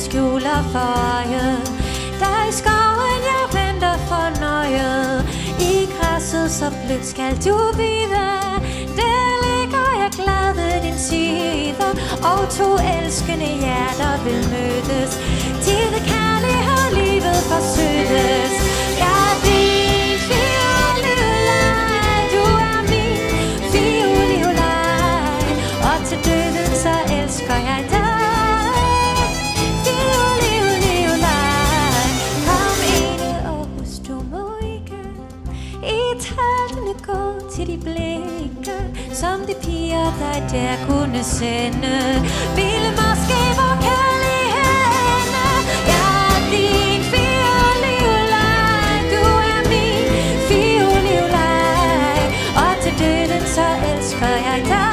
skjuler for øjet Der i skoven jeg venter for nøjet I græsset så blødt skal du vide Der ligger jeg glad ved din side Og to elskende hjerter vil mødes. Til det kærlighed livet forsøges at jeg kunne sende Ville måske hvor kærligheden Jeg er din fiolivlej Du er min fiolivlej Og til døden så elsker jeg dig.